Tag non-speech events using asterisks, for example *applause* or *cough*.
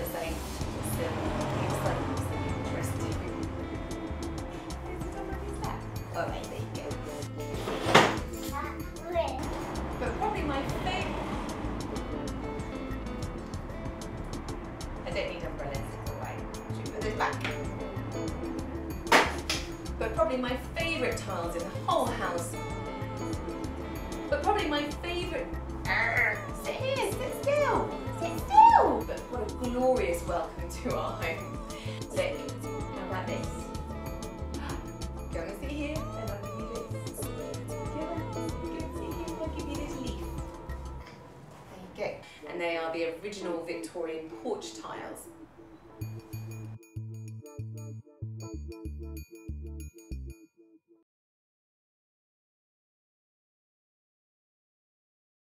Oh, back? But probably my favourite tiles in the whole house. Glorious welcome to our home. Sit. How about this? *gasps* Go and sit here, and I'll give you this. Go and sit here, I'll give you this leaf. There you go. And they are the original Victorian porch tiles.